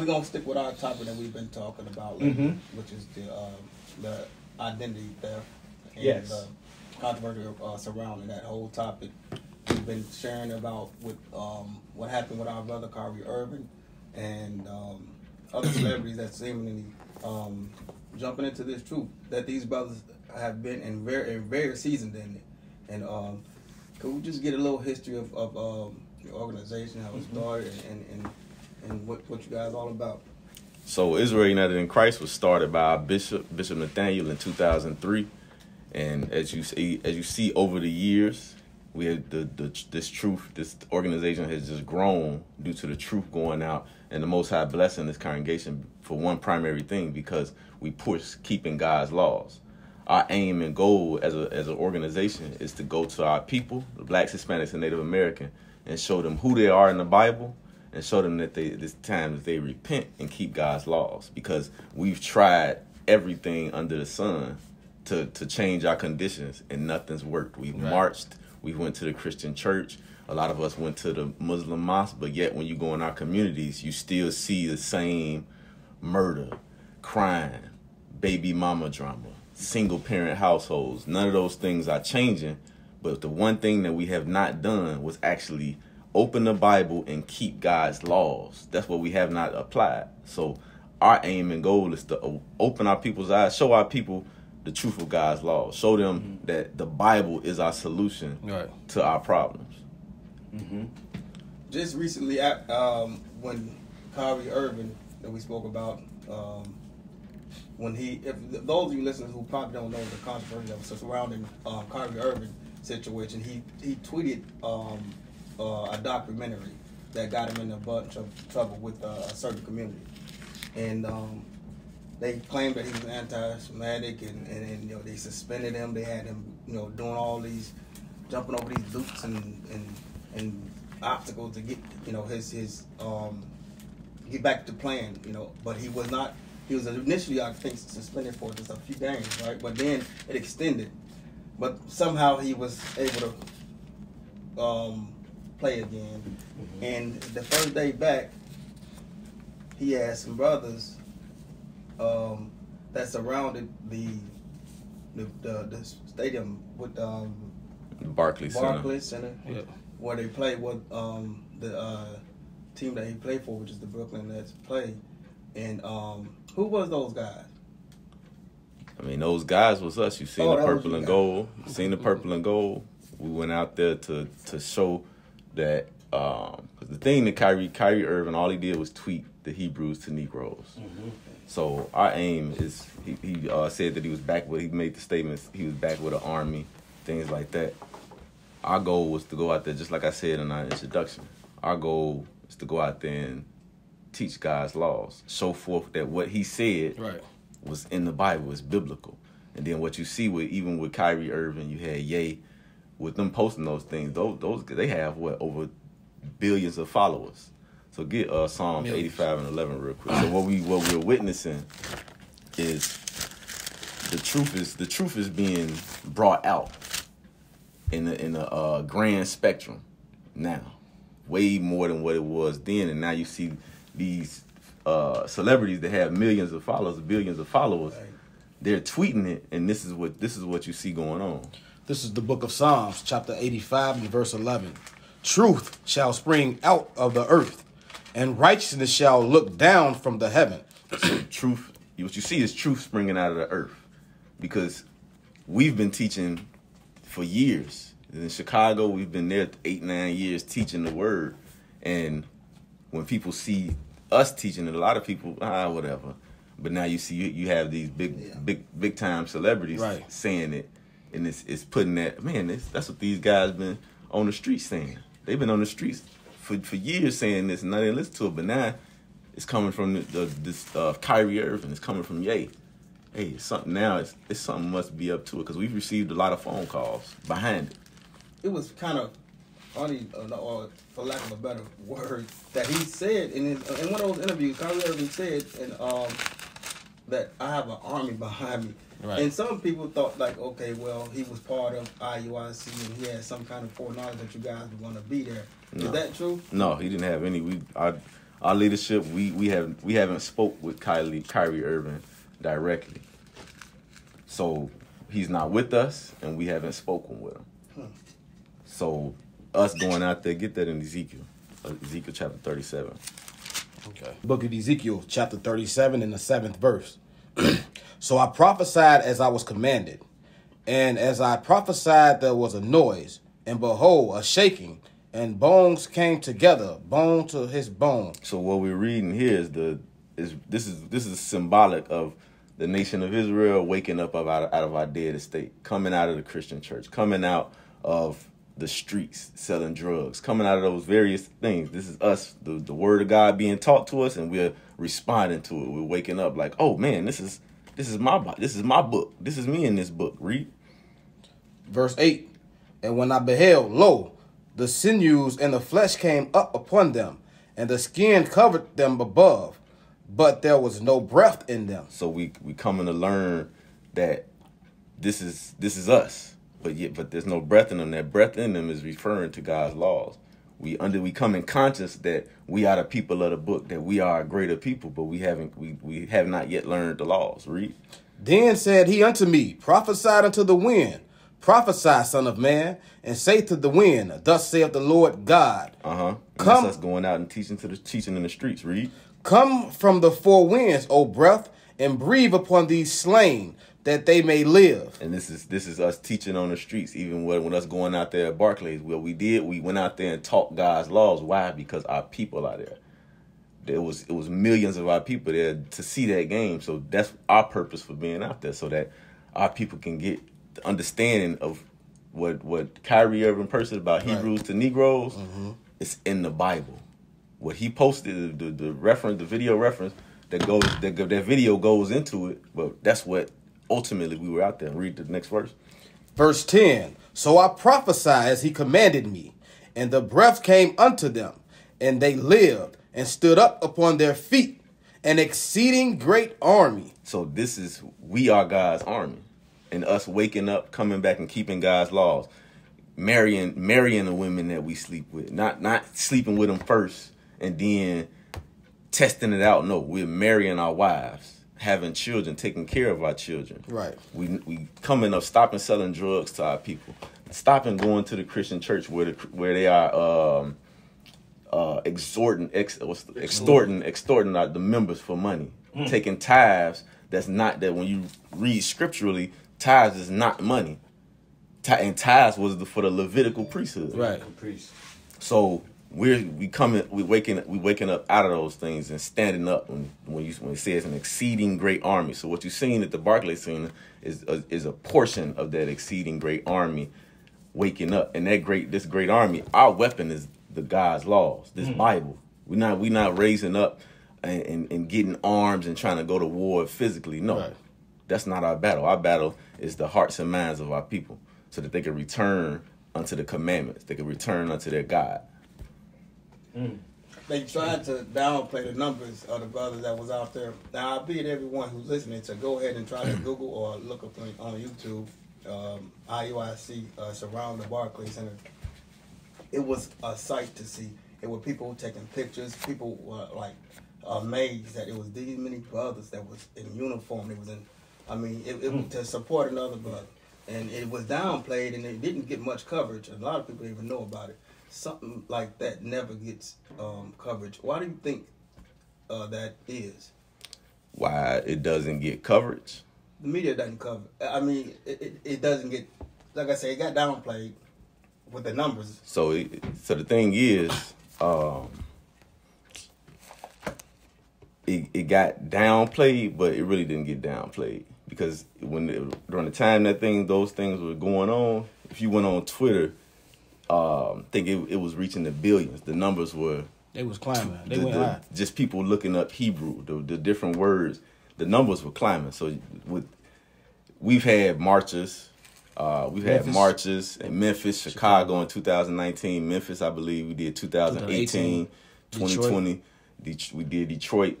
we're gonna stick with our topic that we've been talking about, lately, Mhm. which is the uh, the identity theft and Yes. the controversy uh, surrounding that whole topic. We've been sharing about with um, what happened with our brother Kyrie Irving and um, other celebrities that seemingly um, jumping into this truth that these brothers have been in very and very seasoned in it. And um, could we just get a little history of, of um, your organization, how it started, and and, and what, what you guys all about? So Israel United in Christ was started by bishop, Bishop Nathaniel, in 2003, and as you see, as you see over the years, we had the, the this truth, this organization has just grown due to the truth going out, and the Most High blessing this congregation for one primary thing because we push keeping God's laws. Our aim and goal as a as an organization is to go to our people, the blacks, Hispanics, and Native American, and show them who they are in the Bible and show them that they it's time that they repent and keep God's laws because we've tried everything under the sun to to change our conditions and nothing's worked. We've Right. marched, we went to the Christian church, a lot of us went to the Muslim mosque, but yet when you go in our communities, you still see the same murder, crime, baby mama drama, single parent households. None of those things are changing, but the one thing that we have not done was actually open the Bible and keep God's laws. That's what we have not applied. So our aim and goal is to open our people's eyes, show our people the truth of God's laws, show them that the Bible is our solution Right. to our problems. Just recently, at, um, when Kyrie Irving that we spoke about, um, when he, if those of you listeners who probably don't know the controversy that was surrounding um, Kyrie Irving situation, he he tweeted um, uh, a documentary that got him in a bunch of trouble with uh, a certain community, and um, they claimed that he was anti-Semitic, and, and, and you know they suspended him. They had him, you know, doing all these, jumping over these loops and and and obstacles to get, you know, his his um, get back to playing, you know. But he was not. He was initially, I think, suspended for just a few games, right? But then it extended. But somehow he was able to um, play again. And the first day back, he had some brothers um, that surrounded the the, the, the stadium with um, Barclays Center. Barclays Center, Yeah. where they play with um, the uh, team that he played for, which is the Brooklyn Nets, play. And um, who was those guys? I mean, those guys was us. You seen Oh, the purple and gold. You seen the purple and gold. We went out there to to show that um 'cause the thing that Kyrie Kyrie Irving all he did was tweet the Hebrews to Negroes. So our aim is he, he uh, said that he was back with he made the statements he was back with an army, things like that. Our goal was to go out there just like I said in our introduction. Our goal is to go out there and teach God's laws, show forth that what he said Right. was in the Bible, is biblical. And then what you see with even with Kyrie Irving, you had Ye, with them posting those things. Those those they have what over billions of followers. So get uh Psalms Millions. eighty five and eleven real quick. So what we what we're witnessing is the truth is the truth is being brought out in a, in a uh, grand spectrum now, way more than what it was then. And now you see these uh, celebrities that have millions of followers, billions of followers. They're tweeting it, and this is what this is what you see going on. This is the book of Psalms, chapter 85 and verse 11. Truth shall spring out of the earth, and righteousness shall look down from the heaven. truth what you see is truth springing out of the earth because we've been teaching for years in chicago we've been there eight nine years teaching the word and when people see us teaching it a lot of people ah whatever but now you see you, you have these big Yeah. big big time celebrities Right. saying it and it's, it's putting that man that's what these guys been on the streets saying they've been on the streets for, for years saying this and I didn't listen to it but now it's coming from the, the this uh, Kyrie Irving. It's coming from Ye. Hey, it's something now. It's, it's something must be up to it because we've received a lot of phone calls behind it. It was kind of funny, uh, or for lack of a better word, that he said in his, in one of those interviews. Kyrie Irving said, and um, that I have an army behind me. Right. And some people thought like, okay, well, he was part of IUIC and he had some kind of foreknowledge that you guys were going to be there. Is No. that true? No, he didn't have any. We our our leadership, we we have we haven't spoke with Kylie Kyrie Irving directly. So he's not with us, and we haven't spoken with him. So us going out there, get that in Ezekiel, uh, Ezekiel chapter thirty-seven. Okay. Book of Ezekiel, chapter 37, in the seventh verse. so I prophesied as I was commanded. And as I prophesied, there was a noise, and behold, a shaking, and bones came together, bone to his bone. So what we're reading here is the is this is this is symbolic of the nation of Israel waking up out of, out of our dead estate, coming out of the Christian church, coming out of the streets selling drugs, coming out of those various things. This is us, the, the word of God being taught to us, and we're responding to it. We're waking up like, oh man, this is this is my this is my book. This is me in this book. Read. Verse 8 And when I beheld, lo, the sinews and the flesh came up upon them, and the skin covered them above, but there was no breath in them. So we we coming to learn that this is this is us, but yet but there's no breath in them. That breath in them is referring to God's laws. We under we come in conscious that we are the people of the book, that we are a greater people, but we haven't we we have not yet learned the laws. Read. Then said he unto me, Prophesy unto the wind, prophesy, son of man, and say to the wind, Thus saith the Lord God, Uh huh. Come- That's us going out and teaching to the teaching in the streets. Read. Come from the four winds, O breath, and breathe upon these slain, that they may live. And this is this is us teaching on the streets, even when, when us going out there at Barclays. What we did, we went out there and taught God's laws. Why? Because our people are there. There was it was millions of our people there to see that game. So that's our purpose for being out there, so that our people can get the understanding of what what Kyrie Irving posted about Hebrews to Negroes. Mm-hmm. It's in the Bible. What he posted, the, the reference, the video reference that goes that that video goes into it. But that's what ultimately we were out there. Read the next verse. Verse 10 So I prophesied as he commanded me, and the breath came unto them, and they lived, and stood up upon their feet, an exceeding great army. So this is we are God's army, and us waking up, coming back, and keeping God's laws, marrying marrying the women that we sleep with, not not sleeping with them first and then testing it out. No, we're marrying our wives, having children, taking care of our children. Right. We we coming up, stopping selling drugs to our people, stopping going to the Christian church where the where they are. Um, uh, extorting, ex, what's the, extorting, extorting our, the members for money, taking tithes. That's not that when you read scripturally, tithes is not money. Ti- and tithes was the, for the Levitical priesthood. Right. Priest. So we're we coming, we waking, we waking up out of those things and standing up when when you when it says an exceeding great army. So what you're seeing at the Barclays Center is a, is a portion of that exceeding great army waking up, and that great this great army, our weapon is the God's laws, this mm. Bible. We're not we not raising up and, and, and getting arms and trying to go to war physically. No, Right. that's not our battle. Our battle is the hearts and minds of our people, so that they can return unto the commandments. They can return unto their God. They tried to downplay the numbers of the brothers that was out there. Now, I bid everyone who's listening to go ahead and try to Google or look up on, on YouTube um, IUIC uh, surround the Barclays Center. It was a sight to see. It were people taking pictures. People were like amazed that it was these many brothers that was in uniform. It was in, I mean, it, it was to support another brother, and it was downplayed and it didn't get much coverage. A lot of people didn't even know about it. Something like that never gets um, coverage. Why do you think uh, that is? Why it doesn't get coverage? The media doesn't cover. I mean, it, it, it doesn't get. Like I say, it got downplayed with the numbers. So, it, so the thing is, um, it it got downplayed, but it really didn't get downplayed because when during the time that thing those things were going on, if you went on Twitter, um, I think it, it was reaching the billions. The numbers were They was climbing. They the- went the- high. just people looking up Hebrew, the, the different words, the numbers were climbing. So with we've had marches, uh, we've had marches in Memphis, Chicago in 2019, Memphis, I believe we did 2018, 2020. Det- we did Detroit.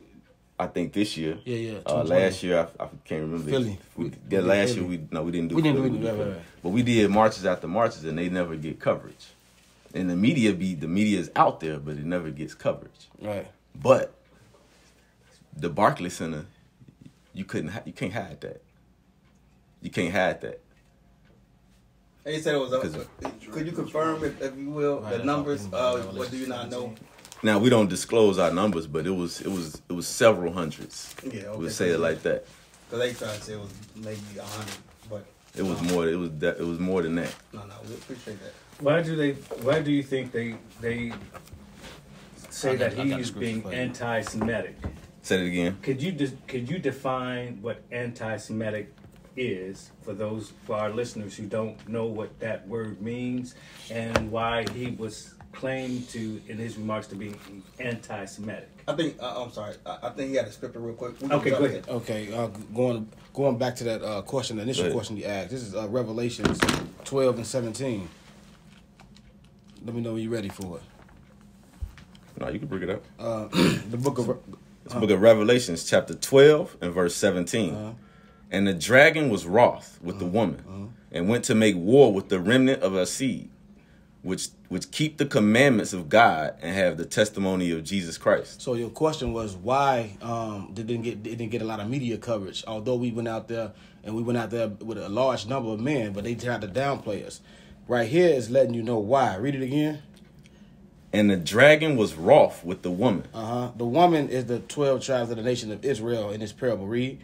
I think this year. Yeah, yeah, Uh, last year, I, I can't remember. Philly. We, We- yeah, last Philly. year we no, we didn't do. We didn't do it, right, right, right. But we did marches after marches, and they never get coverage. And the media be the media is out there, but it never gets coverage. Right. But the Barclays Center, you couldn't, ha- you can't hide that. You can't hide that. And you said it was up. 'Cause- Could you confirm, if, if you will, Right, the numbers? Uh, what do you not know? Revelation Now we don't disclose our numbers, but it was, it was, it was several hundreds. Yeah, okay. We'll say it like that. Because they tried to say it was maybe a hundred, but It was more. It was that. It was more than that. no, no, we appreciate that. Why do they? Why do you think they they say got- that I got the he's being anti-Semitic? Say it again. Could you de- could you define what anti-Semitic is for those for our listeners who don't know what that word means and why he was claimed to in his remarks to be anti-Semitic? I think uh, I'm sorry. I, I think he had a scripture real quick. We can Okay, go in. ahead. Okay, uh, going going back to that uh, question, the initial question you asked. This is uh, Revelations twelve and seventeen. Let me know when you're ready for it. No, you can bring it up. Uh, the book of Re- It's book of Revelations, chapter 12 and verse 17. Uh-huh. And the dragon was wroth with the woman and went to make war with the remnant of her seed, which which keep the commandments of God and have the testimony of Jesus Christ. So your question was why um, they didn't get it didn't get a lot of media coverage, although we went out there and we went out there with a large number of men, but they tried to downplay us. Right here is letting you know why. Read it again. And the dragon was wroth with the woman Uh huh. The woman is the twelve tribes of the nation of Israel in this parable. Read.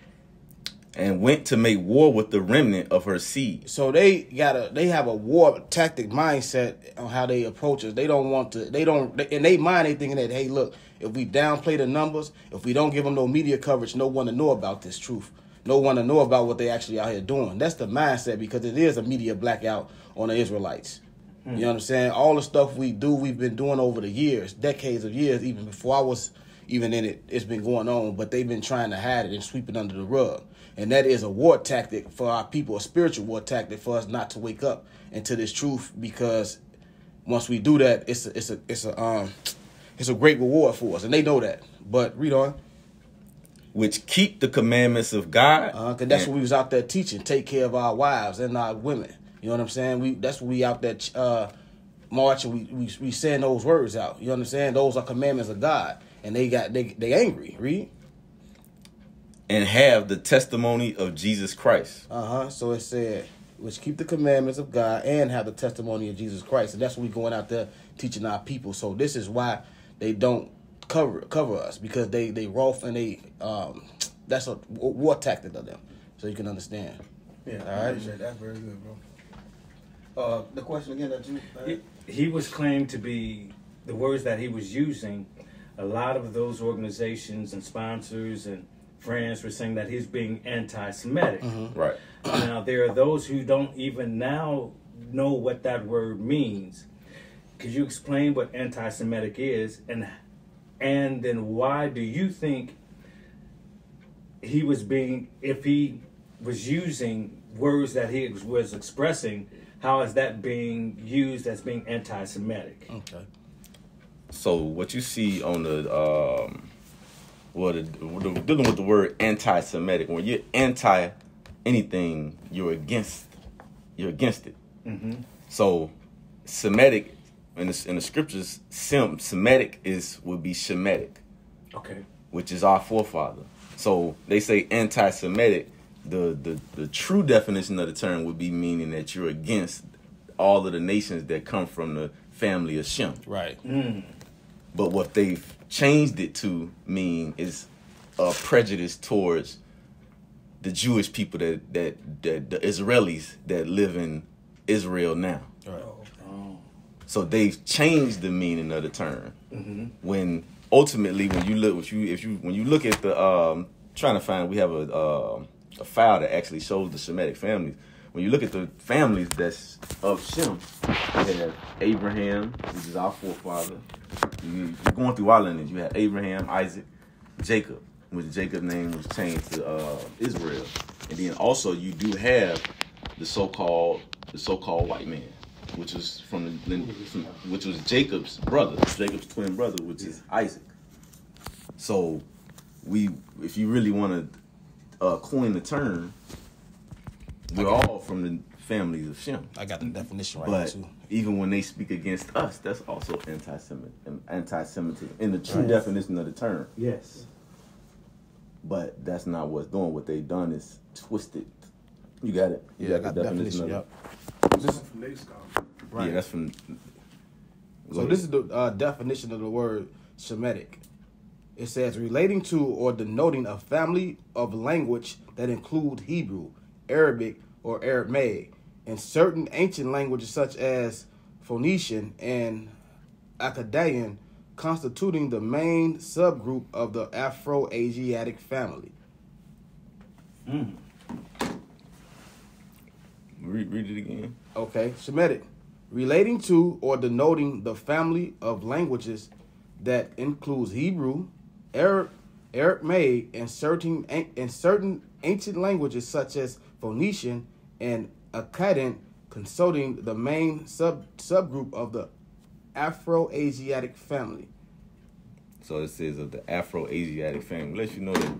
And went to make war with the remnant of her seed. So they got a they have a war tactic mindset on how they approach us. They don't want to. They don't. In they mind, they thinking that hey, look, if we downplay the numbers, if we don't give them no media coverage, no one to know about this truth. No one to know about what they actually out here doing. That's the mindset because it is a media blackout on the Israelites. You know what I'm saying? All the stuff we do, we've been doing over the years, decades of years, even before I was even in it, it's been going on, but they've been trying to hide it and sweep it under the rug. And that is a war tactic for our people, a spiritual war tactic for us not to wake up into this truth because once we do that, it's a, it's a, it's a, um, it's a great reward for us. And they know that. But read on. Which keep the commandments of God. Uh, cause that's what we was out there teaching. Take care of our wives and our women. You know what I'm saying? We that's what we out there uh, marching. We, we we saying those words out. You understand? Those are commandments of God, and they got they they angry. Read. And have the testimony of Jesus Christ. Uh huh. So it said, which keep the commandments of God and have the testimony of Jesus Christ, and that's what we're going out there teaching our people. So this is why they don't cover cover us because they they rough and they um that's a war tactic of them. So you can understand. Yeah, All I right. appreciate that. That's very good, bro. Uh, the question again that you. He, he was claimed to be the words that he was using. A lot of those organizations and sponsors and friends were saying that he's being anti-Semitic. Right. Now there are those who don't even now know what that word means. Could you explain what anti-Semitic is, and and then why do you think he was being, if he was using words that he was expressing, how is that being used as being anti-Semitic? Okay. So what you see on the um, well, the, the, dealing with the word anti-Semitic, when you're anti anything, you're against you're against it. Mm-hmm. So Semitic in the, in the scriptures, Sem, Semitic is would be Shemitic, Okay. which is our forefather. So they say anti-Semitic. The, the the true definition of the term would be meaning that you're against all of the nations that come from the family of Shem. Right. Mm. But what they've changed it to mean is a prejudice towards the Jewish people that that, that the Israelis that live in Israel now. Right. Oh. So they've changed the meaning of the term. When ultimately, when you look, if you if you when you look at the um, trying to find, we have a um a file that actually shows the Semitic families. When you look at the families that's of Shem, you have Abraham, which is our forefather. You, you're going through our lineage. You have Abraham, Isaac, Jacob, which Jacob's name was changed to uh, Israel, and then also you do have the so-called the so-called white man, which was from the from, which was Jacob's brother, Jacob's twin brother, which is Isaac. So we, if you really want to uh, coin the term, We're all from the families of Shem. I got the definition right But too. even when they speak against us, that's also anti-Semitic, anti-Semitism in the true Right. definition of the term. Yes. But that's not what's doing. What they've done is twisted. You got it. You Yeah, I got the definition. of Yep. This is from NASCOM. Right. Yeah, that's from. So this is the uh, definition of the word Shemitic. It says relating to or denoting a family of language that include Hebrew, Arabic, or Aramaic, and certain ancient languages such as Phoenician and Akkadian, constituting the main subgroup of the Afro-Asiatic family. Mm. read, read it again. Okay, Shemitic. Relating to or denoting the family of languages that includes Hebrew, Arab, Aramaic, and certain and certain ancient languages such as Phoenician and Akkadian, consulting the main sub subgroup of the Afro-Asiatic family. So it says of the Afro-Asiatic family. Let you know that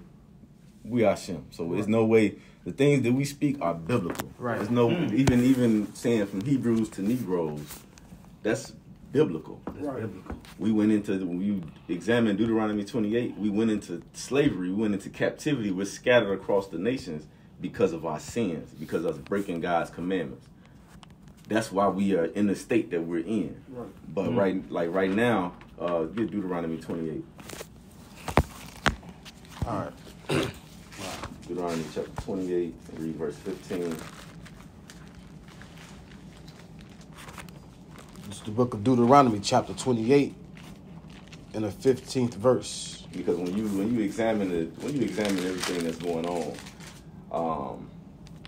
we are Shem. So there's no way the things that we speak are biblical. Right. There's no mm. even even saying from Hebrews to Negroes, that's biblical. That's Right. We went into when you examine Deuteronomy 28. We went into slavery. We went into captivity. We're scattered across the nations because of our sins, because of us breaking God's commandments. That's why we are in the state that we're in. Right. But right, like right now, uh, get Deuteronomy 28. All right. Deuteronomy chapter 28, read verse 15. It's the book of Deuteronomy, chapter 28, and the 15th verse. Because when you when you examine it, when you examine everything that's going on, um,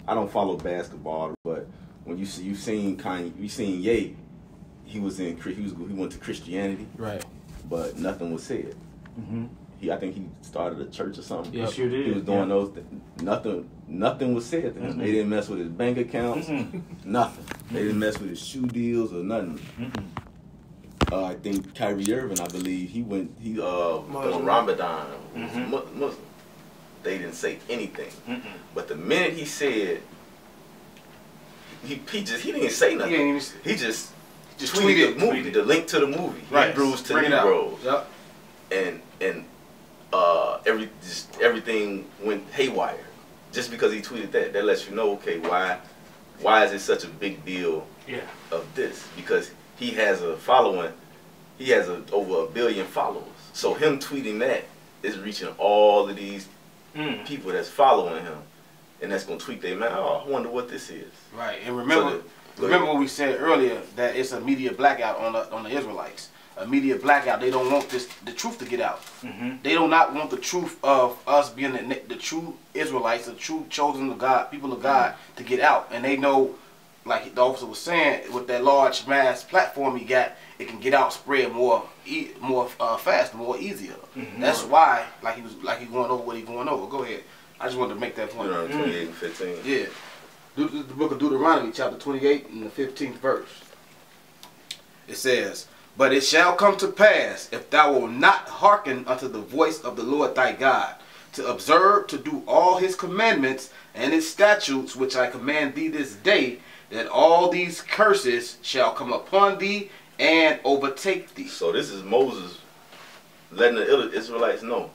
I don't follow basketball, but when you see you've seen Kanye, you seen Ye, he was in Chri- he was he went to Christianity, Right. but nothing was said. Mm-hmm. He I think he started a church or something. Yep. Sure did. He was doing yeah. those. Th- nothing. Nothing was said to him. They didn't mess with his bank accounts. Nothing. They didn't mess with his shoe deals or nothing. Uh, I think Kyrie Irving, I believe, he went. He uh Muslim. on Ramadan. Mhm. Muslim. They didn't say anything. But the minute he said, he he just he didn't say nothing. He ain't even- He just just tweeted, tweeted- the movie, tweeted. the link to the movie, right. Hebrews to Bring. Negroes Yep. and and uh, every just everything went haywire just because he tweeted that. That lets you know, okay, why why is it such a big deal Yeah. of this? Because he has a following, he has a, over a billion followers. So him tweeting that is reaching all of these Mm. people that's following him, and that's gonna tweet their man. Oh, I wonder what this is. Right, and remember, So remember what we said earlier that it's a media blackout on the on the Israelites. A media blackout. They don't want this the truth to get out. Mhm. They do not want the truth of us being the, the true Israelites, the true chosen of God, people of God, to get out. And they know, like the officer was saying, with that large mass platform he got, it can get out, spread more, e- more uh, fast, more easier. That's why, like he was, like he going over what he going over. Go ahead. I just wanted to make that point. Deuteronomy 28 and 15. Yeah. The book of Deuteronomy, chapter 28, and the 15th verse. It says, But it shall come to pass, if thou wilt not hearken unto the voice of the Lord thy God, to observe to do all his commandments and his statutes which I command thee this day, that all these curses shall come upon thee and overtake thee. So this is Moses letting the Israelites know,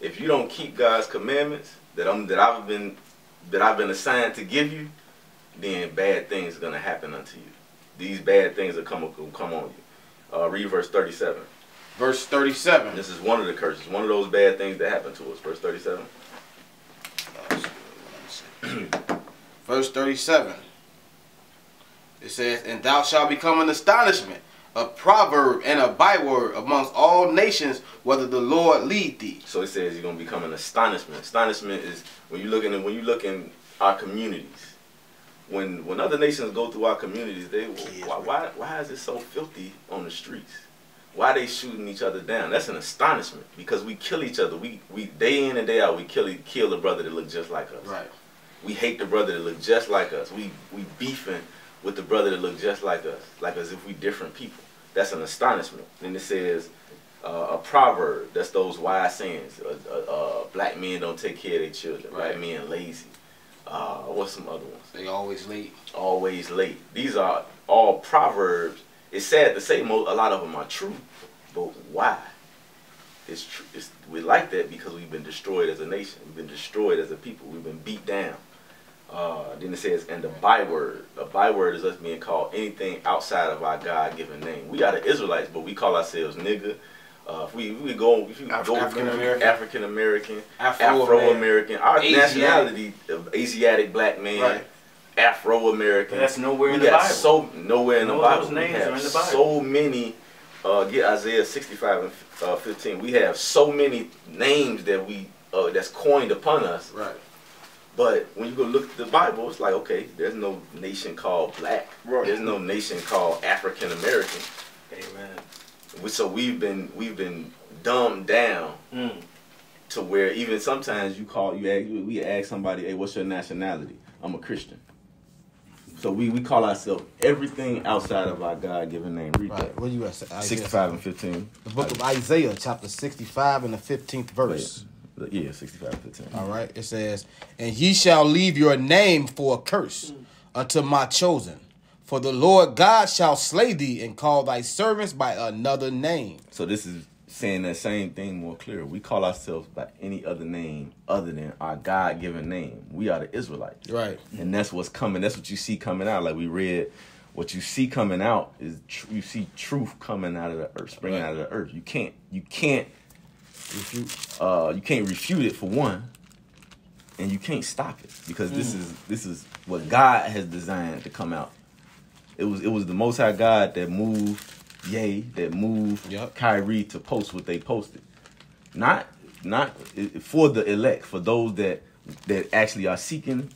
if you don't keep God's commandments that I'm that I've been that I've been assigned to give you, then bad things are gonna happen unto you. These bad things will come will come on you. Uh, read verse 37. Verse 37. This is one of the curses, one of those bad things that happen to us. Verse 37. Verse 37. It says, And thou shalt become an astonishment, a proverb, and a byword amongst all nations, whether the Lord lead thee. So it says you're gonna become an astonishment. Astonishment is when you look in when you look in our communities. When when other nations go through our communities, they why why why is it so filthy on the streets? Why they shooting each other down? That's an astonishment because we kill each other. We we day in and day out we kill kill the brother that look just like us. Right. We hate the brother that look just like us. We we beefing with the brother that look just like us, like as if we different people. That's an astonishment. Then it says uh, a proverb. That's those wise sayings. Uh, uh, uh, black men don't take care of their children. Right. Black men lazy. Uh, what's some other ones? They always late. Always late. These are all proverbs. It's sad to say mo- a lot of them are true, but why? It's true. It's, we like that because we've been destroyed as a nation. We've been destroyed as a people. We've been beat down. Uh, then it says, and the byword. The byword is us being called anything outside of our God-given name. We are the Israelites, but we call ourselves nigga. Uh, if we if we go, if you Af- go African-American. African American, Afro-American. Our Asiatic. nationality, of Asiatic black man, Right. Afro American. That's nowhere we in the Bible. so nowhere in the Bible. those names are in the Bible. So many. Uh, get Isaiah sixty-five and uh, fifteen. We have so many names that we uh, that's coined upon us. Right. But when you go look at the Bible, it's like okay, there's no nation called black. Right. There's no nation called African American. Amen. We- So we've been we've been dumbed down Mm. to where even sometimes you call you ask, we ask somebody, hey, what's your nationality? I'm a Christian. So we, we call ourselves everything outside of our God given name. Read Right. that. Where you at? 65 and 15. The book of Isaiah, chapter 65 and the 15th verse. Yeah, 65 and 15. All right. It says, And ye shall leave your name for a curse unto my chosen. For the Lord God shall slay thee and call thy servants by another name. So this is saying that same thing more clear. We call ourselves by any other name other than our God given name. We are the Israelites. Right. And that's what's coming. That's what you see coming out. Like we read, what you see coming out is tr- you see truth coming out of the earth, springing Right. out of the earth. You can't you can't Refute. uh, you can't refute it for one, and you can't stop it because this Mm. is this is what God has designed to come out. It was it was the Most High God that moved Ye, that moved Yep. Kyrie to post what they posted, not not for the elect, for those that that actually are seeking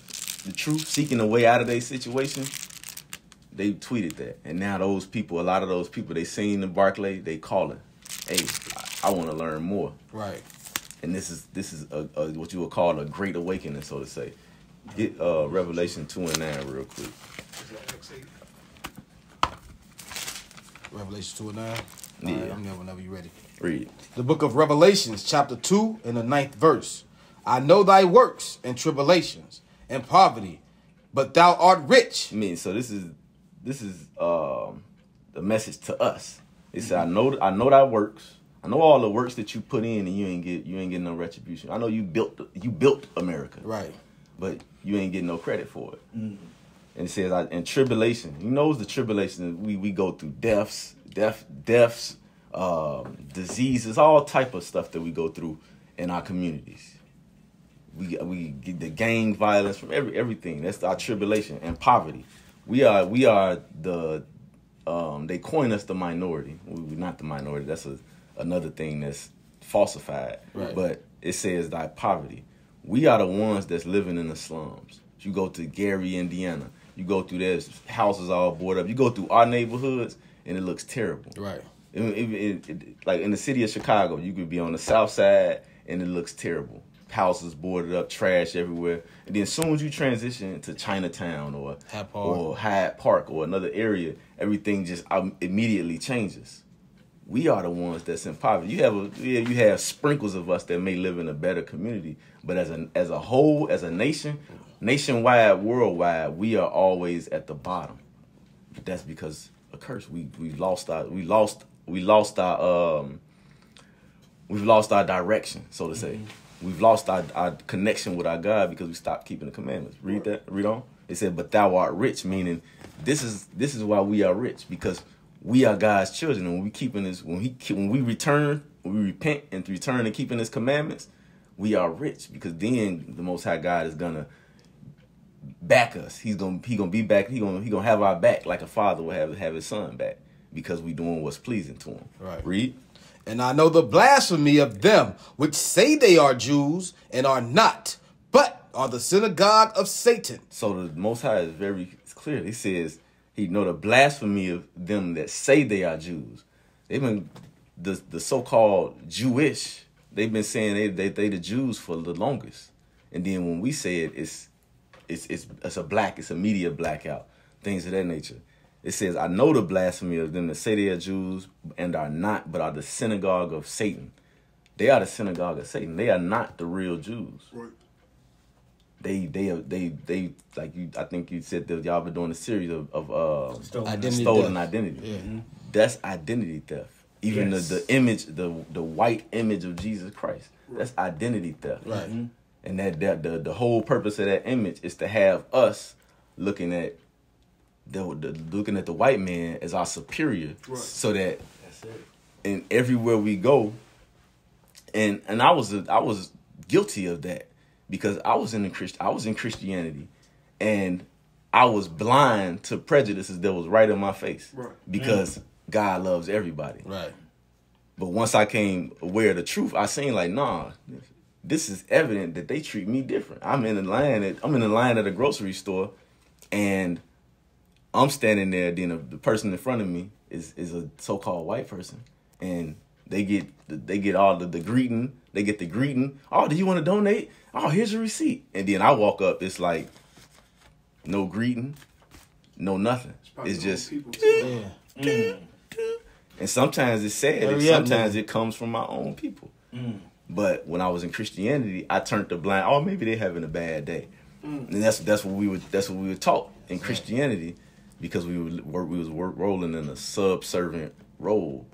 the truth, seeking a way out of their situation. They tweeted that, and now those people, a lot of those people, they seen the Barclay, they calling, "Hey, I, I want to learn more." Right. and this is this is a, a, what you would call a great awakening, so to say. Get uh, Revelation two and nine real quick. Revelation 2 and 9. All right, Yeah. I'm there whenever you're ready. Read. The book of Revelations, chapter 2, and the ninth verse. I know thy works and tribulations and poverty, but thou art rich. I mean, so this is this is um, the message to us. It said, "I know I know thy works. I know all the works that you put in, and you ain't get you ain't getting no retribution. I know you built you built America, Right. but you ain't getting no credit for it." And it says, I, "In tribulation, he knows the tribulation. We we go through deaths, death, deaths, um, diseases, all type of stuff that we go through in our communities. We we get the gang violence from every everything. That's our tribulation and poverty. We are we are the um, they coin us the minority. We, we're not the minority. That's a, another thing that's falsified. Right. But it says thy poverty. We are the ones that's living in the slums. You go to Gary, Indiana. You go through there, houses all boarded up. You go through our neighborhoods, and it looks terrible. Right. It, it, it, it- like in the city of Chicago, you could be on the south side and it looks terrible. Houses boarded up, trash everywhere. And then as soon as you transition to Chinatown or Hyde Park. or Hyde Park or another area, everything just um, immediately changes. We are the ones that's in poverty. You have a, yeah, you have sprinkles of us that may live in a better community, but as a as a whole, as a nation, nationwide, worldwide, we are always at the bottom. But that's because a curse. We we lost our we lost we lost our um we've lost our direction, so to say. We've lost our, our connection with our God because we stopped keeping the commandments. Read that. Read on. It said, "But thou art rich," meaning this is this is why we are rich because we are God's children, and when we keeping this, when he when we return, when we repent and return to keeping His commandments, we are rich because then the Most High God is gonna back us. He's gonna he gonna be back. He gonna he gonna have our back like a father will have have his son back because we doing what's pleasing to him. Right. Read. And I know the blasphemy of them which say they are Jews and are not, but are the synagogue of Satan. So the Most High is very clear. He says he know the blasphemy of them that say they are Jews. They've been the the so called Jewish. They've been saying they, they they the Jews for the longest, and then when we say it, it's it's it's it's a black, it's a media blackout, things of that nature. It says, "I know the blasphemy of them that say they are Jews and are not, but are the synagogue of Satan." They are the synagogue of Satan. They are not the real Jews. They they they they like you. I think you said that y'all been doing a series of of uh, Stolen Identity stolen theft. identity. Yeah. That's identity theft. Even Yes. the, the image, the the white image of Jesus Christ. That's identity theft. Right. And that, that the the whole purpose of that image is to have us looking at the, the looking at the white man as our superior, so that That's it. and everywhere we go, and and I was I was guilty of that because I was in the Christ I was in Christianity, and I was blind to prejudices that was right in my face Right. Mm. because God loves everybody. Right. But once I came aware of the truth, I seen like, nah, this is evident that they treat me different. I'm in the line at I'm in the line at a grocery store, and I'm standing there. Then the, the person in front of me is is a so called white person, and they get they get all the, the greeting. They get the greeting. Oh, do you want to donate? Oh, here's your receipt. And then I walk up. It's like no greeting, no nothing. probably It's the wrong just people, too. Yeah. and sometimes it's sad. and Hurry sometimes nigga. it comes from my own people. Mm. But when I was in Christianity, I turned the blind. Oh, maybe they're having a bad day, mm. and that's that's what we were that's what we were taught in Christianity, because we were we was work, rolling in a subservient role.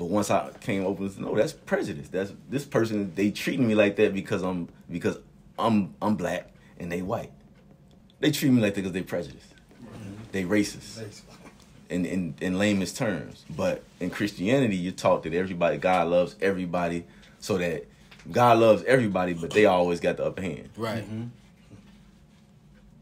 But once I came open, no, that's prejudice. That's this person. They treating me like that because I'm because I'm I'm black and they white. They treat me like that because they prejudiced. They racist in, in, in lamest terms. But in Christianity, you're taught that everybody, God loves everybody, so that God loves everybody, but they always got the upper hand. Right. Mm-hmm.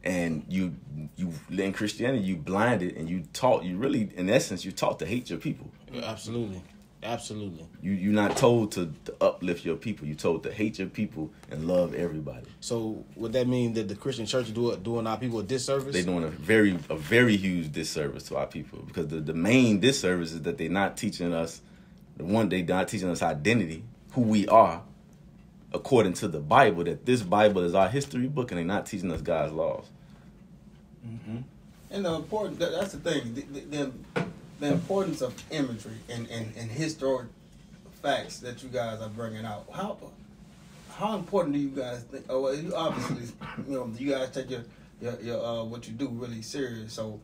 And you, you in Christianity, you blinded and you taught. You really, in essence, you taught to hate your people. Absolutely. Absolutely. You you're not told to, to uplift your people. You're told to hate your people and love everybody. So would that mean that the Christian church do doing our people a disservice? They're doing a very a very huge disservice to our people because the, the main disservice is that they're not teaching us the one they're not teaching us identity, who we are, according to the Bible. That this Bible is our history book, and they're not teaching us God's laws. Mm-hmm. And the important that, that's the thing the, the, the, importance of imagery and, and, and historic facts that you guys are bringing out. How how important do you guys think? Oh, well, you obviously, you know, you guys take your your, your uh, what you do really serious. So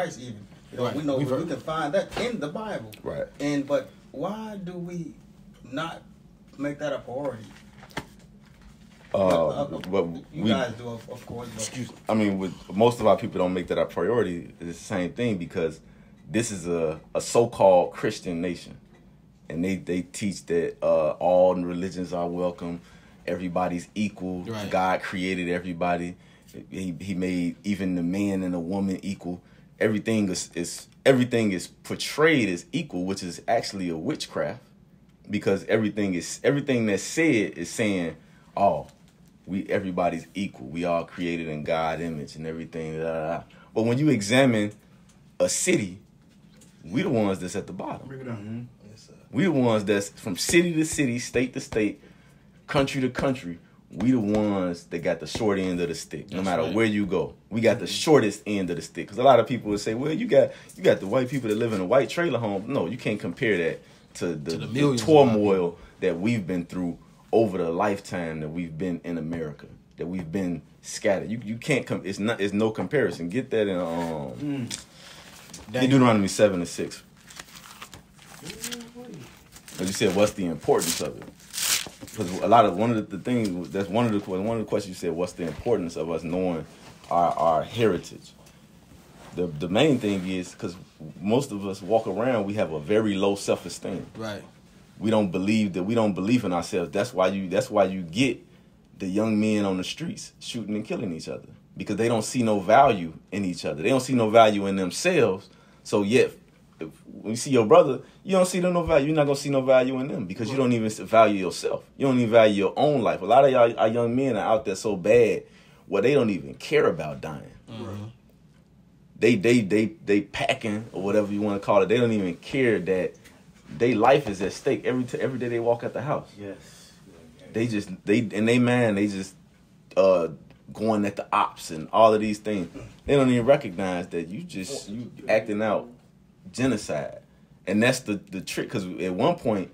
Christ even. You know, Right. we know we, can find that in the Bible. Right. And but why do we not make that a priority? Uh, but you we, guys do, of, of course. But Excuse I mean, with most of our people don't make that a priority. It's the same thing because this is a, a so-called Christian nation, and they they teach that uh, all religions are welcome, everybody's equal. Right. God created everybody. He he made even the man and the woman equal. Everything is, is everything is portrayed as equal, which is actually a witchcraft because everything is everything that's said is saying, oh, we everybody's equal. We all created in God image and everything. Da, da, da. But when you examine a city, we the ones that's at the bottom. Bring it up. Mm-hmm. yes, sir. We the ones that's from city to city, state to state, country to country. We the ones that got the short end of the stick. No That's matter right. where you go, we got the shortest end of the stick. Because a lot of people would say, "Well, you got you got the white people that live in a white trailer home." No, you can't compare that to the, the the white turmoil that we've been through over the lifetime that we've been in America. That we've been scattered. You you can't come. It's not. It's no comparison. Get that in um. Daniel. Deuteronomy seven and six. As you said, what's the importance of it? Because a lot of one of the, things that's one of the one of the questions you said, what's the importance of us knowing our our heritage? The the main thing is because most of us walk around, we have a very low self esteem. Right. We don't believe that we don't believe in ourselves. That's why you that's why you get the young men on the streets shooting and killing each other because they don't see no value in each other. They don't see no value in themselves. So yet, when you see your brother, you don't see them no value. You're not gonna see no value in them because you don't even value yourself. You don't even value your own life. A lot of y'all, our young men are out there so bad, where they don't even care about dying. They they they they packing or whatever you want to call it. They don't even care that their life is at stake every t- every day they walk out the house. Yes. They just they and they man they just uh going at the ops and all of these things. They don't even recognize that you just you acting out genocide, and that's the the trick. Because at one point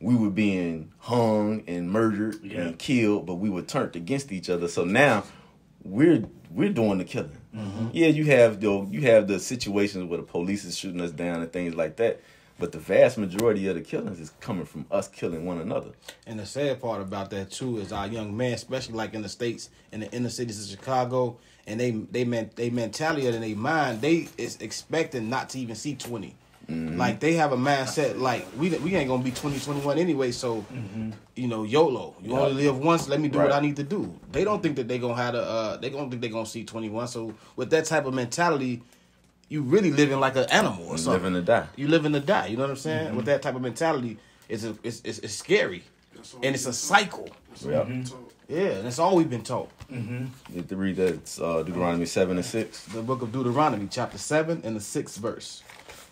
we were being hung and murdered Yeah. and killed, but we were turned against each other. So now we're we're doing the killing. Mm-hmm. Yeah, you have the you have the situations where the police is shooting us down and things like that. But the vast majority of the killings is coming from us killing one another. And the sad part about that too is our young men, especially like in the states, in the inner cities of Chicago, and they they meant they mentality and they mind, they is expecting not to even see 20 mm-hmm. Like they have a mindset like we we ain't gonna be 20, 21 anyway. So mm-hmm. you know YOLO, you Yeah. only live once. Let me do what I need to do. They don't think that they gonna have a. Uh, they don't think they gonna see twenty one. So with that type of mentality, you really living like an animal or something. Living to die. You living to die. You know what I'm saying? Mm-hmm. With that type of mentality, it's a, it's, it's it's scary, and it's a cycle. Yeah. Yeah, and it's all we've been taught. You have to read that. It's uh, Deuteronomy 7 and 6. The book of Deuteronomy, chapter seven, and the sixth verse.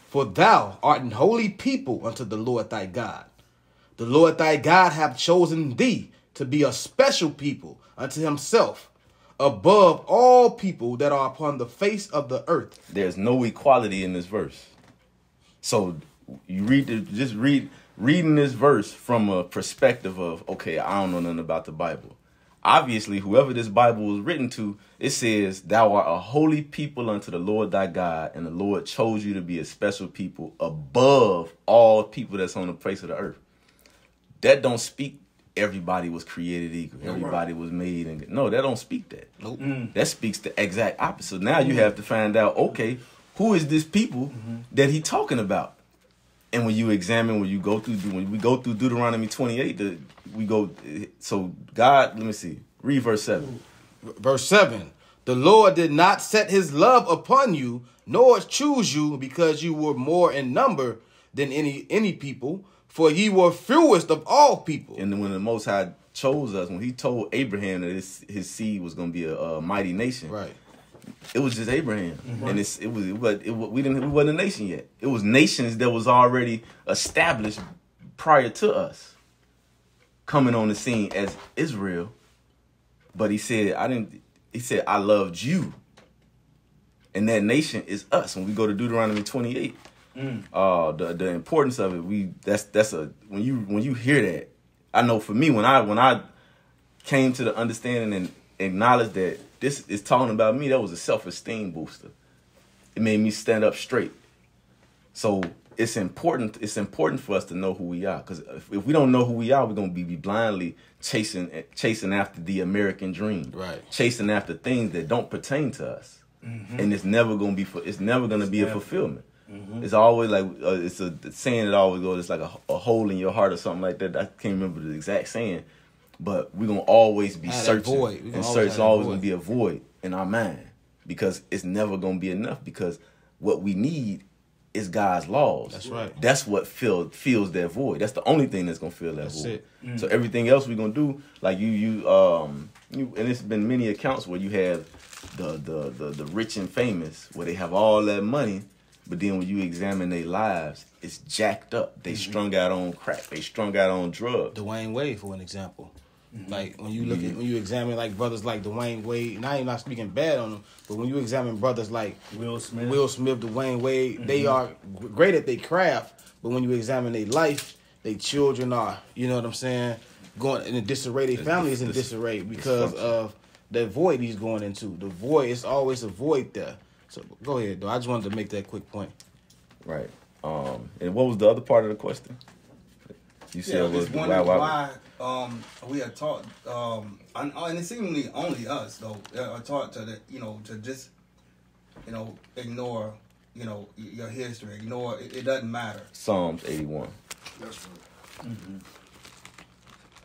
For thou art an holy people unto the Lord thy God. The Lord thy God hath chosen thee to be a special people unto himself, above all people that are upon the face of the earth. There's no equality in this verse. So you read the, just read reading this verse from a perspective of okay, I don't know nothing about the Bible. Obviously, whoever this Bible was written to, it says, "Thou art a holy people unto the Lord thy God, and the Lord chose you to be a special people above all people that's on the face of the earth." That don't speak. Everybody was created equal. Everybody was made and no, that don't speak that. Nope. Mm. That speaks the exact opposite. Now you mm. have to find out, okay, who is this people mm-hmm. that he talking about? And when you examine, when you go through, when we go through Deuteronomy 28, the, we go, so God, let me see, read verse 7. Verse 7 The Lord did not set his love upon you, nor choose you, because you were more in number than any any people, for ye were fewest of all people. And when the Most High chose us, when he told Abraham that his, his seed was going to be a, a mighty nation, Right. It was just Abraham, and it's it was it, was, it was we didn't we wasn't a nation yet. It was nations that was already established prior to us coming on the scene as Israel. But he said, I didn't. He said, I loved you, and that nation is us. When we go to Deuteronomy twenty eight, uh, the the importance of it, we that's that's a when you when you hear that, I know for me when I when I came to the understanding and acknowledged that this is talking about me, that was a self esteem booster. It made me stand up straight. So it's important. It's important for us to know who we are, because if, if we don't know who we are, we're gonna be, be blindly chasing chasing after the American dream, Right. Chasing after things that don't pertain to us, and it's never gonna be. fu- It's never gonna be a never. fulfillment. It's always like uh, it's a saying that always goes. It's like a, a hole in your heart or something like that. I can't remember the exact saying, but we're gonna always be searching. And always search. that always gonna be a void in our mind because it's never gonna be enough. Because what we need is God's laws. That's right. That's what fill, fills that void. That's the only thing that's gonna fill that That's void. it. So everything else we're gonna do, like you, you, um, you, and it's been many accounts where you have the the the, the rich and famous where they have all that money, but then when you examine their lives, it's jacked up. They Mm-hmm. strung out on crack. They strung out on drugs. Dwyane Wade, for an example. Mm-hmm. Like when you look at when you examine like brothers like Dwyane Wade, and I ain't not speaking bad on them, but when you examine brothers like Will Smith. Will Smith, Dwyane Wade, Mm-hmm. they are great at their craft, but when you examine their life, their children are, you know what I'm saying, going in a disarray. Their It's family is in disarray because of the void he's going into. The void is always a void there. So go ahead, though. I just wanted to make that quick point. Right. Um, and what was the other part of the question? You said I was was why, why, why um, we are taught, um, and, and it's seemingly only us though, uh, are taught to the, you know to just you know ignore you know your history, ignore it, it doesn't matter. Psalms eighty one. That's right.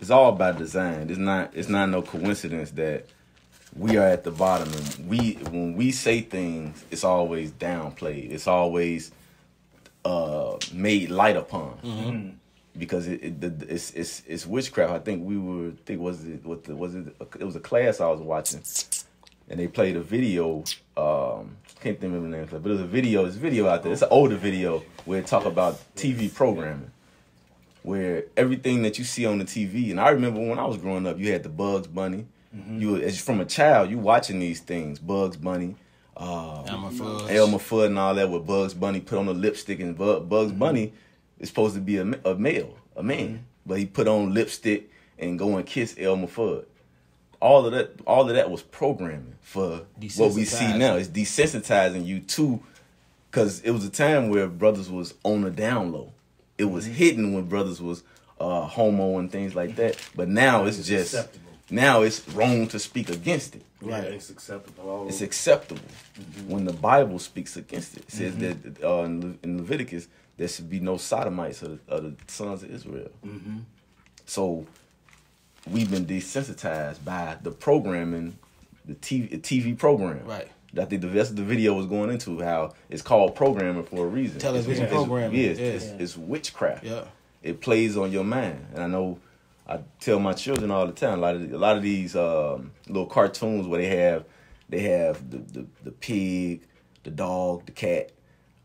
it's all by design. It's not it's not no coincidence that we are at the bottom and we when we say things, it's always downplayed. It's always uh made light upon. Because it, it the, it's it's it's witchcraft. I think we were I think was it what the, was it it was a class I was watching and they played a video. Um, can't think of the name, of it, but there's a video. It's a video out there. It's an older video where it talk about TV programming, where everything that you see on the TV. And I remember when I was growing up, you had the Bugs Bunny. You as from a child, you watching these things, Bugs Bunny, uh, Elmer Fudd. Elmer Fudd, and all that. With Bugs Bunny put on the lipstick, and Bugs Bunny is supposed to be a, a male, a man, but he put on lipstick and go and kiss Elmer Fudd all of that all of that was programming for what we see now. It's desensitizing you to because it was a time where brothers was on the down low. It was hidden when brothers was uh, homo and things like that. But now it's It's just acceptable. now it's wrong to speak against it. Right. it's acceptable. All It's over. acceptable when the Bible speaks against it. It says that uh, in, Le- in Leviticus there should be no sodomites of the, of the sons of Israel. So we've been desensitized by the programming, the TV, TV program. Right. I think the rest of the video was going into how it's called programming for a reason. Television It's- it's- Yes, yes. it's, it's witchcraft. Yeah. It plays on your mind, and I know. I tell my children all the time. A lot of a lot of these um, little cartoons where they have they have the, the, the pig, the dog, the cat,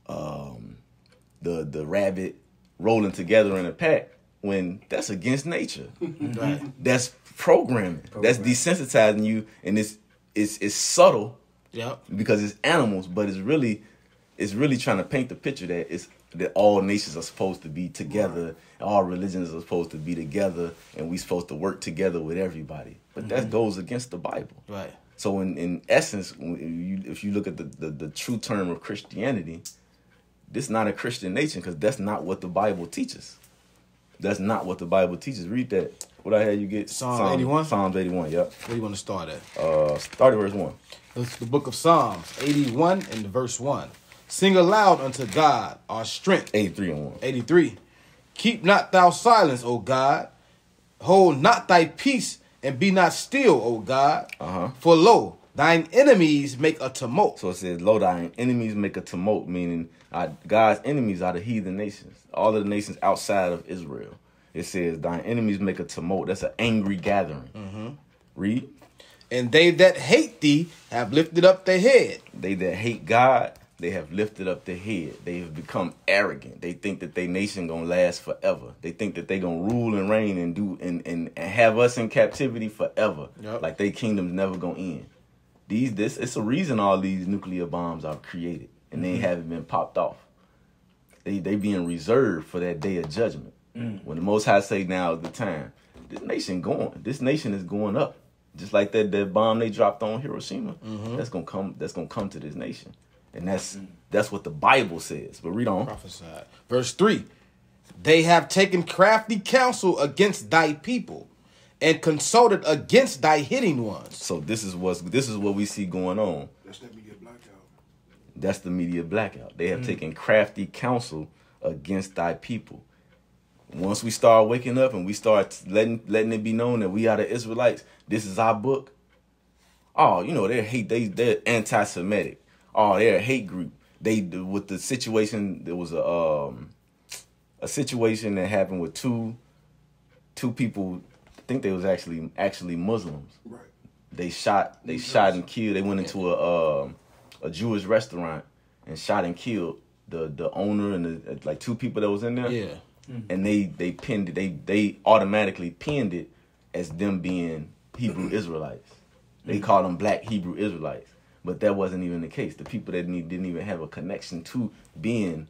um, the the rabbit rolling together in a pack. When that's against nature Right. that's programming. That's desensitizing you, and it's it's it's subtle Yep. because it's animals, but it's really it's really trying to paint the picture that it's that all nations are supposed to be together, all religions are supposed to be together, and we're supposed to work together with everybody. But that mm-hmm. goes against the Bible. Right. So in, in essence, you, if you look at the, the, the true term of Christianity, this is not a Christian nation because that's not what the Bible teaches. That's not what the Bible teaches. Read that. What I had you get? Psalm 81? Psalms 81, yep. Where you want to start at? Uh, start at verse 1. It's the book of Psalms, 81 and verse 1. Sing aloud unto God, our strength. 83 and 1. 83. Keep not thou silence, O God. Hold not thy peace, and be not still, O God. Uh-huh. For lo, thine enemies make a tumult. So it says, Lo, thine enemies make a tumult, meaning God's enemies are the heathen nations, all of the nations outside of Israel. It says, Thine enemies make a tumult. That's an angry gathering. Mm-hmm. Read. And they that hate thee have lifted up their head. They that hate God, they have lifted up their head. They have become arrogant. They think that their nation gonna last forever. They think that they gonna rule and reign and do and, and, and have us in captivity forever. Yep. Like their kingdom's never gonna end. These this it's a reason all these nuclear bombs are created and they mm-hmm. haven't been popped off. They they being reserved for that day of judgment. Mm. When the Most High say now is the time, this nation going. This nation is going up. Just like that that bomb they dropped on Hiroshima. Mm-hmm. That's gonna come. That's gonna come to this nation, and that's mm. that's what the Bible says. But read on. Prophesied. Verse 3 They have taken crafty counsel against thy people, and consulted against thy hitting ones. So this is what's this is what we see going on. That's that media blackout. That's the media blackout. They have taken crafty counsel against thy people. Once we start waking up and we start letting letting it be known that we are the Israelites, this is our book. Oh, you know, they're hate they they're anti Semitic. Oh, they're a hate group. They with the situation there was a um a situation that happened with two two people I think they was actually actually Muslims Right. they shot they shot and killed they went into a um, a Jewish restaurant and shot and killed the the owner and the, like two people that was in there Yeah. Mm-hmm. and they they pinned it they they automatically pinned it as them being Hebrew Israelites they mm-hmm. called them black Hebrew Israelites but that wasn't even the case the people that need, didn't even have a connection to being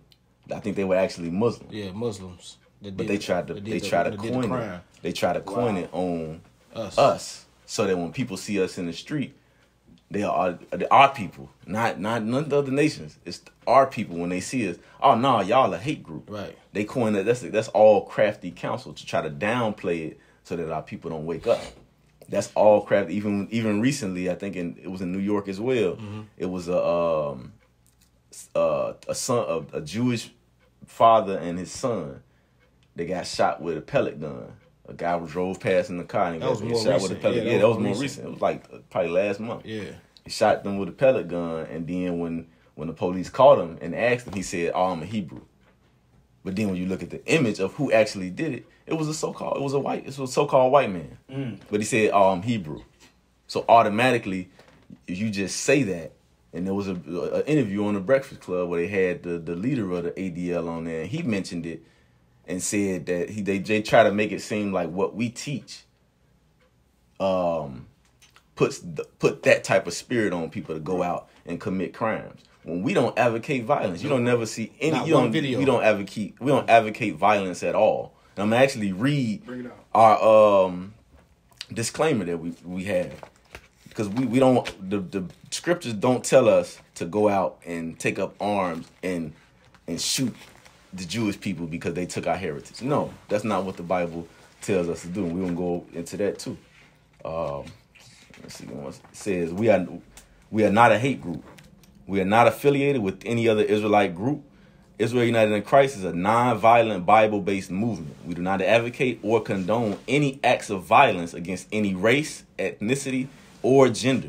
I think they were actually Muslim Yeah, Muslims. that but they tried to that they did the- tried to that did the coin it. They tried to coin Wow. it on Us. us. so that when people see us in the street, they are are people, not not none of the other nations. It's our people when they see us. Oh no, y'all a hate group. Right. They coin that. That's that's all crafty counsel to try to downplay it so that our people don't wake up. That's all crafty. Even even recently, I think in, it was in New York as well. It was a um uh, a son a, a Jewish father and his son. They got shot with a pellet gun A guy drove past in the car and got was hit more shot with a pellet. Yeah, Yeah, that that, was was more more recent. It was like probably last month. Yeah. He shot them with a pellet gun, and then when when the police caught him and asked him, he said, "Oh, I'm a Hebrew." But then when you look at the image of who actually did it, it was a so-called, it was a white, it was a so-called white man. But he said, "Oh, I'm Hebrew." So automatically, if you just say that, and there was a, a interview on the Breakfast Club where they had the, the leader of the ADL on there, and he mentioned it and said that he they, they try to make it seem like what we teach um puts the, put that type of spirit on people to go out and commit crimes. When we don't advocate violence, you don't never see any. Not you one don't. video. We don't advocate. We don't advocate violence at all. And I'm gonna actually read Bring it out. our um disclaimer that we we have because we, we don't the, the scriptures don't tell us to go out and take up arms and and shoot the Jewish people because they took our heritage. No, that's not what the Bible tells us to do. And we're gonna go into that too. Um, let's see what says. We are we are not a hate group. We are not affiliated with any other Israelite group. Israel United in Christ is a non-violent Bible-based movement. We do not advocate or condone any acts of violence against any race, ethnicity, or gender.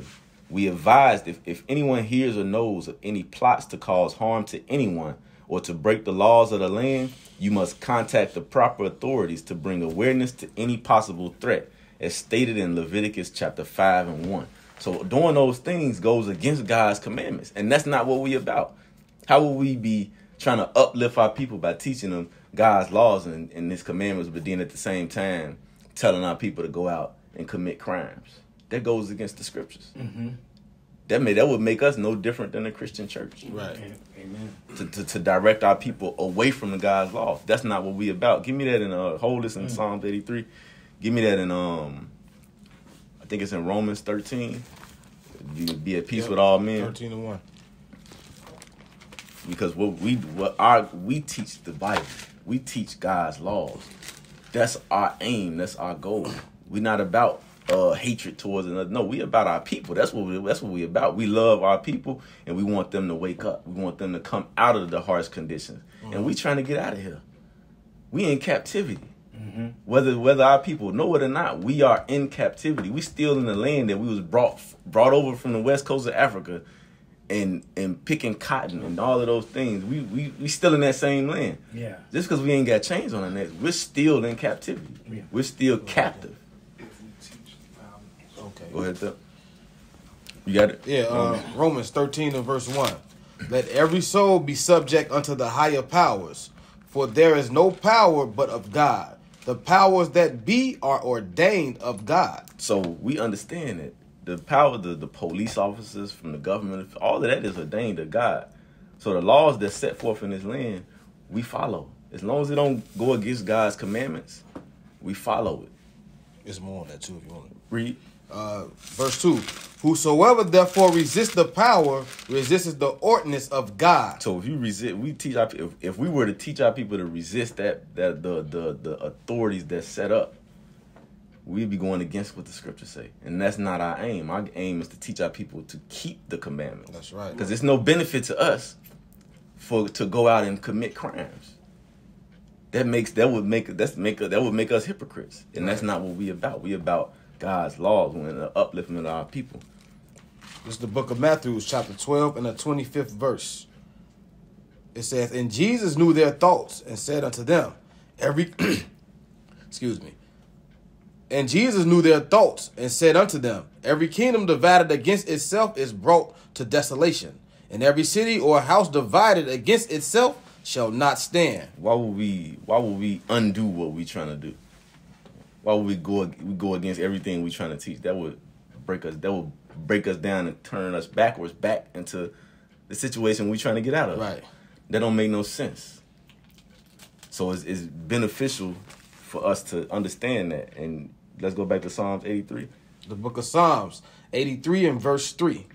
We advise if, if anyone hears or knows of any plots to cause harm to anyone or to break the laws of the land, you must contact the proper authorities to bring awareness to any possible threat, as stated in Leviticus chapter 5 and 1. So doing those things goes against God's commandments, and that's not what we about. How will we be trying to uplift our people by teaching them God's laws and, and His commandments, but then at the same time telling our people to go out and commit crimes? That goes against the scriptures. That may that would make us no different than a Christian church Right. Amen. to, to, to direct our people away from the God's law. That's not what we about. Give me that in uh hold this in Psalms 83. Give me that in um I think it's in Romans 13. Be, be at peace Yep. with all men. Thirteen to one. Because what we what our we teach the Bible. We teach God's laws. That's our aim. That's our goal. We're not about uh hatred towards another. No, we about our people. That's what we that's what we about. We love our people and we want them to wake up. We want them to come out of the harsh conditions. And we trying to get out of here. We in captivity. Whether whether our people know it or not, we are in captivity. We still in the land that we was brought brought over from the west coast of Africa and and picking cotton and all of those things. We we we still in that same land. Yeah. Just because we ain't got chains on our necks, we're still in captivity. Yeah. We're still captive. Okay. Go ahead, Thep. You got it. Yeah, uh, Romans 13 and verse 1. Let every soul be subject unto the higher powers, for there is no power but of God. The powers that be are ordained of God. So we understand it. the power, the, the police officers from the government, all of that is ordained of God. So the laws that set forth in this land, we follow. As long as it don't go against God's commandments, we follow it. There's more on that too if you want to. Read. Uh, verse 2 Whosoever therefore resists the power resists the ordinance of God. So if you resist, we teach our if, if we were to teach our people to resist that that the the the authorities that set up, we'd be going against what the scriptures say, and that's not our aim. Our aim is to teach our people to keep the commandments. That's right. Because it's no benefit to us for to go out and commit crimes. That makes that would make that's make that would make us hypocrites, and that's not what we about. We about God's laws and the upliftment of our people. This is the book of Matthew, chapter 12, and the 25th verse. It says, And Jesus knew their thoughts and said unto them, Every excuse me. And Jesus knew their thoughts and said unto them, Every kingdom divided against itself is brought to desolation, and every city or house divided against itself shall not stand. Why would we? Why would we undo what we trying to do? Why would we go? We go against everything we're trying to teach? That would break us. That would break us down and turn us backwards back into the situation we're trying to get out of. Right. That don't make no sense. So it's, it's beneficial for us to understand that. And let's go back to Psalms 83. The book of Psalms 83 and verse 3.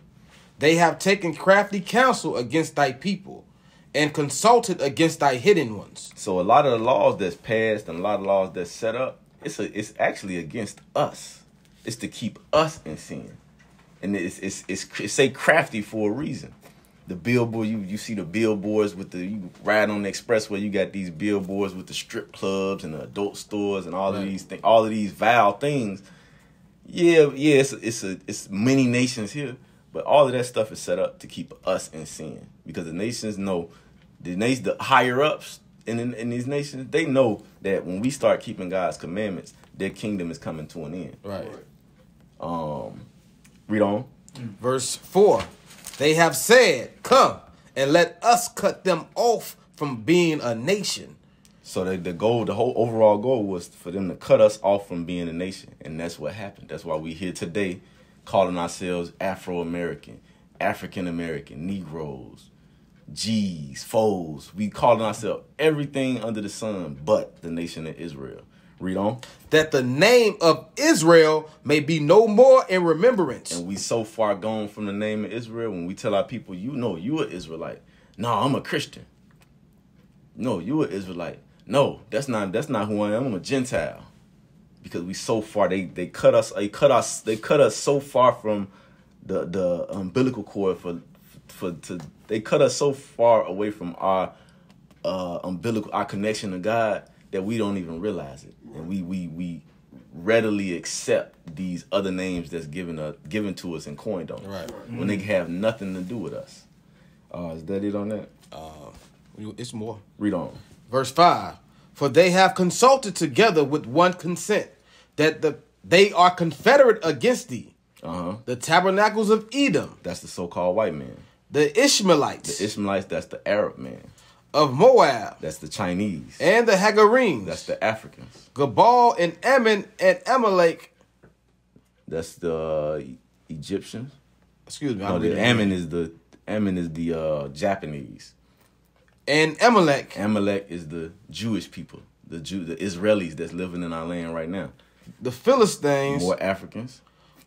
They have taken crafty counsel against thy people and consulted against thy hidden ones. So a lot of the laws that's passed and a lot of laws that's set up, it's a, it's actually against us. It's to keep us in sin, and it's it's it's, it's say crafty for a reason. the billboard you you see the billboards with the you ride on the expressway you got these billboards with the strip clubs and the adult stores and all Right. of these things all of these vile things yeah yeah it's it's a it's many nations here but all of that stuff is set up to keep us in sin because the nations know the nations the higher ups in, in in these nations they know that when we start keeping God's commandments their kingdom is coming to an end Right. um read on Verse 4 They have said, Come and let us cut them off from being a nation. So the, the goal, the whole overall goal was for them to cut us off from being a nation. And that's what happened. That's why we here today calling ourselves Afro American, African American, Negroes, G's, foes. We calling ourselves everything under the sun but the nation of Israel. Read on. That the name of Israel may be no more in remembrance. And we so far gone from the name of Israel when we tell our people, you know, you an Israelite. No, I'm a Christian. No, you an Israelite. No, that's not that's not who I am. I'm a Gentile. Because we so far they they cut us they cut us they cut us so far from the the umbilical cord for for to they cut us so far away from our uh umbilical our connection to God that we don't even realize it. And we we we readily accept these other names that's given uh, given to us and coined on. Right. When they have nothing to do with us. Uh is that it on that? It's more. Read on. Verse 5 For they have consulted together with one consent that the they are confederate against thee. Uh-huh. The tabernacles of Edom, That's the so-called white man. The Ishmaelites The Ishmaelites, that's the Arab man. of Moab, That's the Chinese. and the Hagarenes, That's the Africans. Gebal and Ammon and Amalek. That's the uh, Egyptians. Excuse me. No, the. Ammon is the Ammon is the uh, Japanese. and Amalek, Amalek is the Jewish people, the Jew, the Israelis that's living in our land right now. the Philistines, More Africans,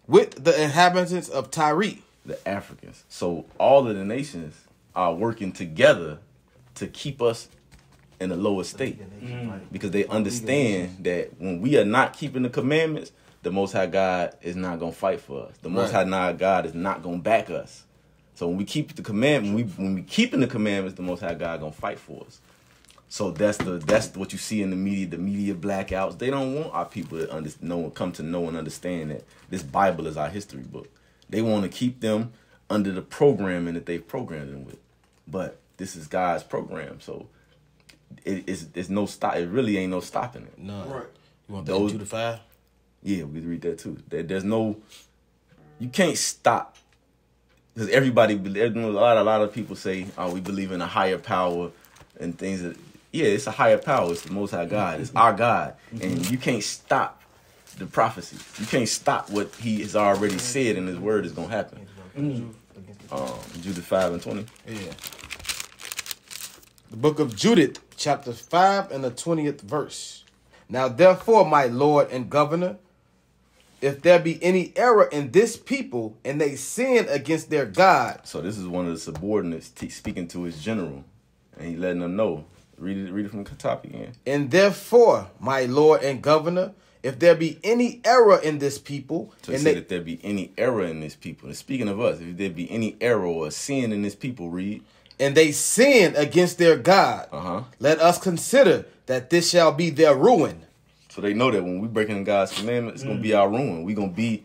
with the inhabitants of Tyre. The Africans. So all of the nations are working together to keep us in a lower state mm. because they understand that when we are not keeping the commandments, the Most High God is not gonna fight for us. The Most Right. High God is not gonna back us. So when we keep the commandment, when we when we keeping the commandments, the Most High God gonna fight for us. So that's the that's what you see in the media, the media blackouts. They don't want our people to under, know come to know and understand that this Bible is our history book. They want to keep them under the programming that they've programmed them with. But this is God's program, so it, it's it's no stop. It really ain't no stopping it. No, Right. You want Those- that two to five? Yeah, we read that too. There, there's no, you can't stop because everybody, there's a lot, a lot of people say, "Oh, we believe in a higher power and things that." Yeah, it's a higher power. It's the Most High God. It's our God, and mm-hmm. you can't stop the prophecy. You can't stop what He has already said and His Word is gonna happen. Um, Judith five and twenty. Yeah. The book of Judith, chapter 5 and the 20th verse. Now therefore, my Lord and Governor, if there be any error in this people, and they sin against their God, So this is one of the subordinates speaking to his general, and he letting them know. Read it. Read it from the top again. and therefore, my Lord and Governor, if there be any error in this people, So and said they, if there be any error in this people, and speaking of us, if there be any error or sin in this people, read. and they sin against their God, Uh huh. let us consider that this shall be their ruin. So they know that when we breaking God's commandments, it's gonna be our ruin. We gonna be,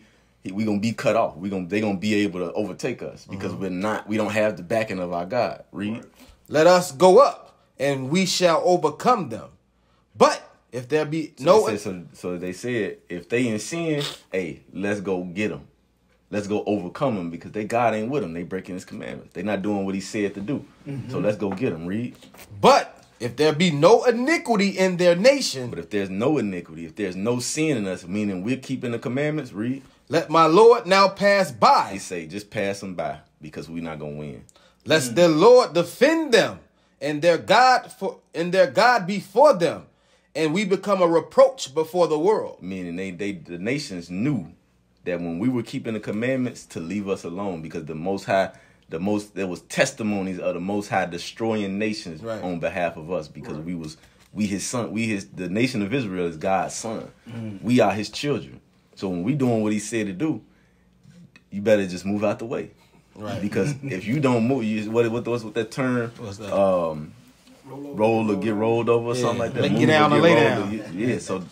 we gonna be cut off. We gonna they gonna be able to overtake us because we're not. We don't have the backing of our God. Read. Let us go up, and we shall overcome them. But if there be No. no, so, so they said if they in sin, hey, let's go get them. Let's go overcome them because they God ain't with them. They breaking His commandments. They not doing what He said to do. So mm-hmm. let's go get them. Read. but if there be no iniquity in their nation, But if there's no iniquity, if there's no sin in us, meaning we're keeping the commandments, read. let my Lord now pass by. He say, just pass them by because we're not gonna win. lest mm. their Lord defend them, and their God for and their God be for them, and we become a reproach before the world. Meaning they they the nations knew that when we were keeping the commandments to leave us alone because the most high the most there was testimonies of the most high destroying nations Right. on behalf of us because we was we his son we his the nation of Israel is God's son. We are his children. So when we doing what he said to do, you better just move out the way. Right. Because if you don't move, you what what what's with that term? What's that? Um, roll or get rolled over or Yeah. something like that. Lay- get Move or down or lay rolled or yeah. So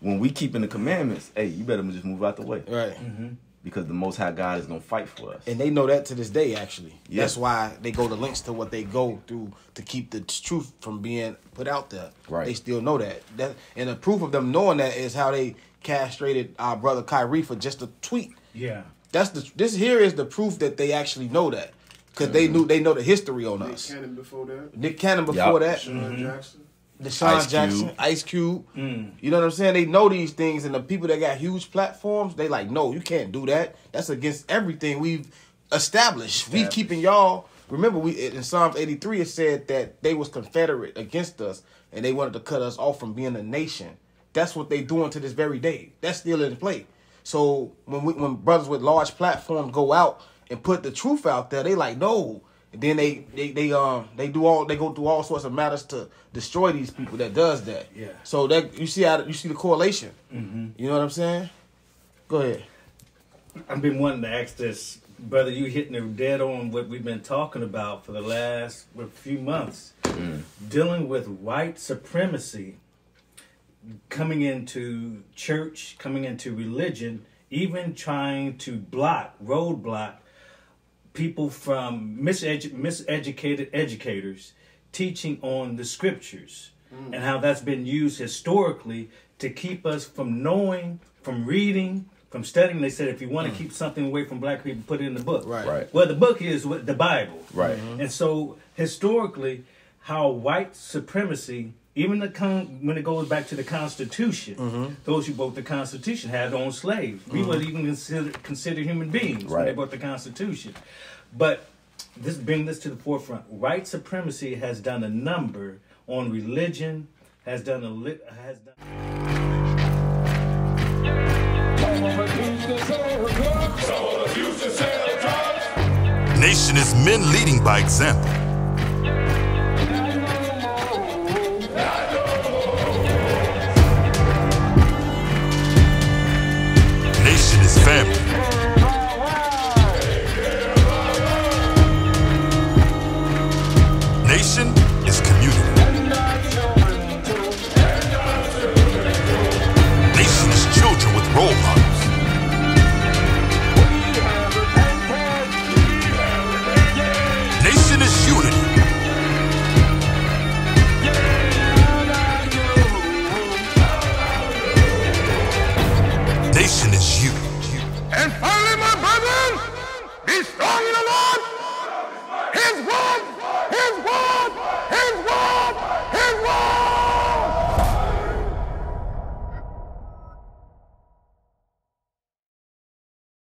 when we keeping the commandments, hey, you better just move out the way Right. Mm-hmm. because the Most High God is gonna fight for us. And they know that to this day, actually. Yeah. That's why they go to links to what they go through to keep the truth from being put out there. Right. They still know that. That and the proof of them knowing that is how they castrated our brother Kyrie for just a tweet. Yeah. That's the this here is the proof that they actually know that because they knew they know the history on Nick us. Nick Cannon before that. Nick Cannon before Yup. that, Sean mm-hmm. Jackson. DeSean Ice Jackson, Cube. Ice Cube. Mm. You know what I'm saying? They know these things, and the people that got huge platforms, they like, no, you can't do that. That's against everything we've established. We keeping y'all. Remember, we in Psalms 83 it said that they was confederate against us, and they wanted to cut us off from being a nation. That's what they doing to this very day. That's still in play. So when we when brothers with large platforms go out and put the truth out there, they like no. And then they, they they um they do all they go through all sorts of matters to destroy these people that does that. Yeah. So that you see how you see the correlation. Mm-hmm. You know what I'm saying? Go ahead. I've been wanting to ask this, brother. You hitting it dead on what we've been talking about for the last what, few months, dealing with white supremacy, coming into church, coming into religion, even trying to block, roadblock people from misedu- miseducated educators teaching on the scriptures mm. and how that's been used historically to keep us from knowing, from reading, from studying. They said if you want to mm. keep something away from black people, put it in the book. Right. Right. Well, the book is what- the Bible. Right. Mm-hmm. And so historically, how white supremacy, even the con- when it goes back to the Constitution, mm-hmm. those who wrote the Constitution had own slaves. We mm-hmm. would even consider consider human beings when they Right. wrote the Constitution. But this bring this to the forefront. White supremacy has done a number on religion. Has done a lit. Has done. Nation is men leading by example. Nation